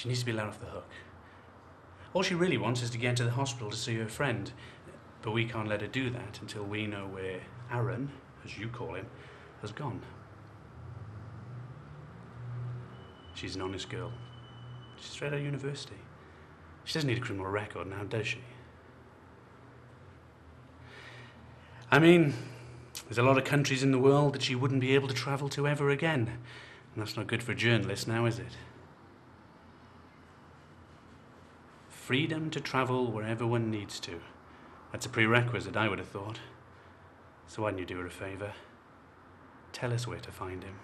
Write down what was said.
She needs to be let off the hook. All she really wants is to get into the hospital to see her friend. But we can't let her do that until we know where Aaron, as you call him, has gone. She's an honest girl. She's straight out of university. She doesn't need a criminal record now, does she? I mean, there's a lot of countries in the world that she wouldn't be able to travel to ever again. And that's not good for journalists now, is it? Freedom to travel wherever one needs to. That's a prerequisite, I would have thought. So why don't you do her a favour? Tell us where to find him.